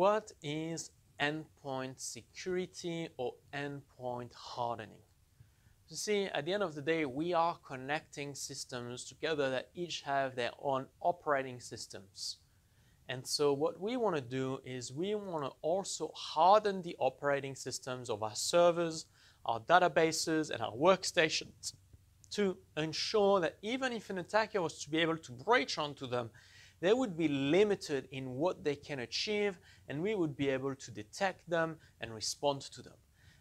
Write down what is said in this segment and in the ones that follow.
what is endpoint security or endpoint hardening? You see, at the end of the day, we are connecting systems together that each have their own operating systems. And so what we want to do is we want to also harden the operating systems of our servers, our databases, and our workstations to ensure that even if an attacker was to be able to breach onto them, they would be limited in what they can achieve and we would be able to detect them and respond to them.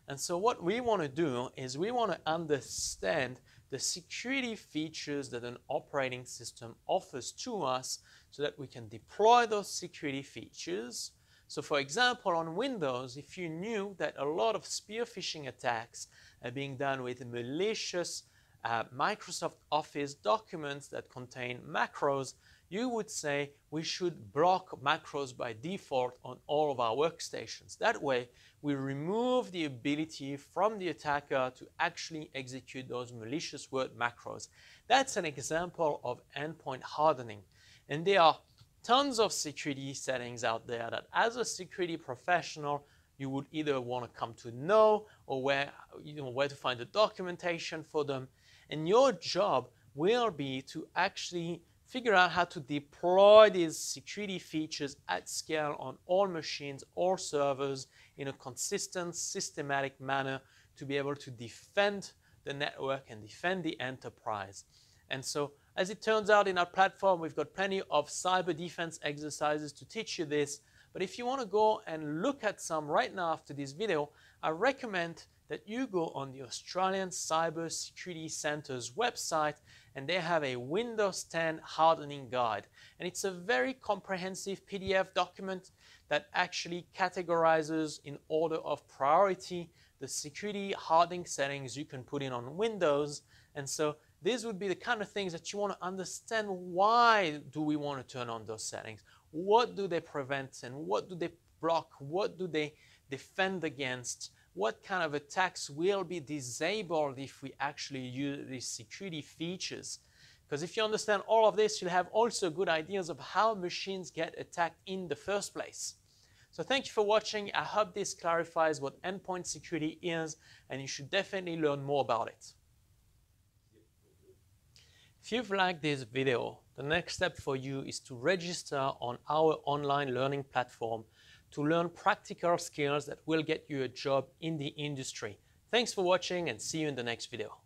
And so what we want to do is we want to understand the security features that an operating system offers to us so that we can deploy those security features. So for example, on Windows, if you knew that a lot of spear phishing attacks are being done with malicious uh, Microsoft Office documents that contain macros, you would say we should block macros by default on all of our workstations. That way, we remove the ability from the attacker to actually execute those malicious word macros. That's an example of endpoint hardening. And there are tons of security settings out there that as a security professional, you would either want to come to know or where, you know, where to find the documentation for them. And your job will be to actually figure out how to deploy these security features at scale on all machines or servers in a consistent, systematic manner to be able to defend the network and defend the enterprise. And so, as it turns out in our platform, we've got plenty of cyber defense exercises to teach you this. But if you want to go and look at some right now after this video, I recommend that you go on the Australian Cyber Security Centre's website and they have a Windows 10 hardening guide. And it's a very comprehensive PDF document that actually categorizes in order of priority the security hardening settings you can put in on Windows. And so these would be the kind of things that you want to understand why do we want to turn on those settings? What do they prevent and what do they block? What do they defend against? what kind of attacks will be disabled if we actually use these security features. Because if you understand all of this, you'll have also good ideas of how machines get attacked in the first place. So thank you for watching. I hope this clarifies what endpoint security is, and you should definitely learn more about it. If you've liked this video, the next step for you is to register on our online learning platform to learn practical skills that will get you a job in the industry. Thanks for watching and see you in the next video.